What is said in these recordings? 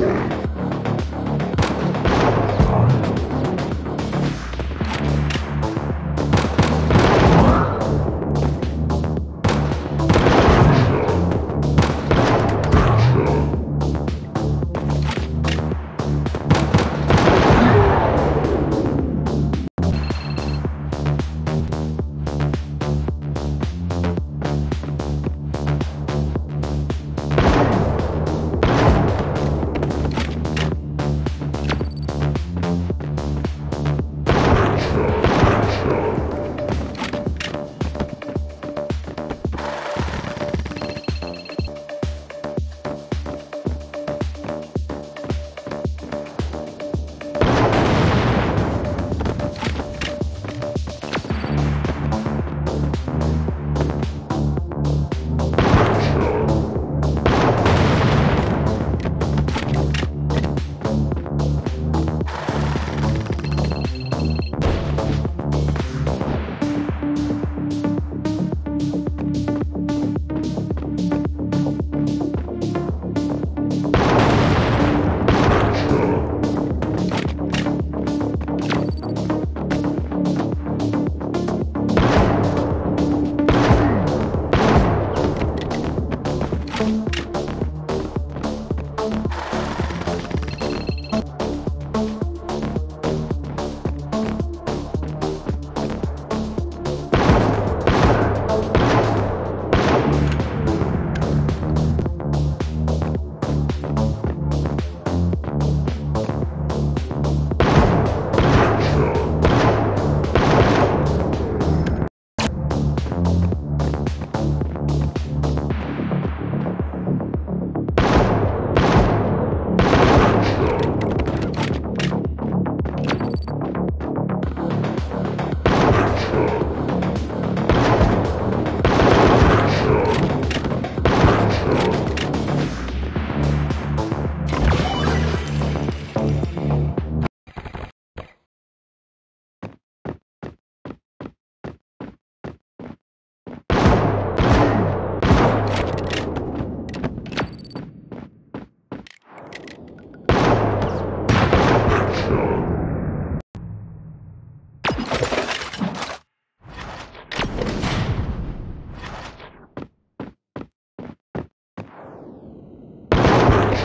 Yeah.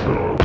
Stop.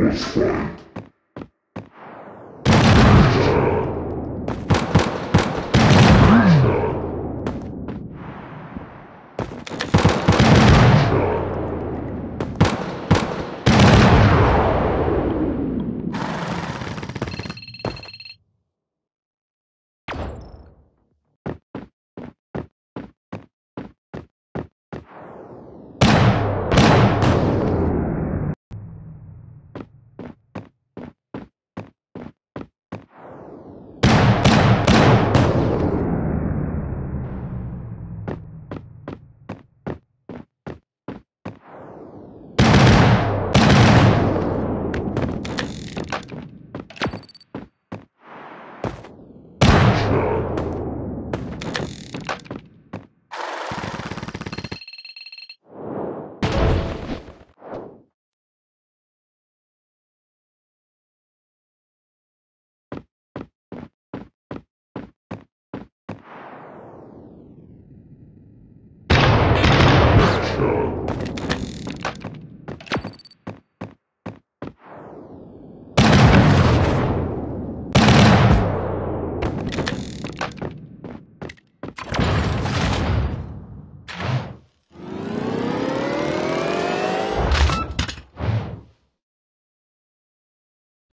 was fun. Production.